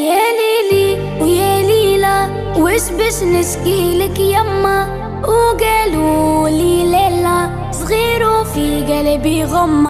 يا ليلي ويا ليلى وش باش نشكيلك يما؟ وقالوا لي ليلى صغير وفي قلبي غمة.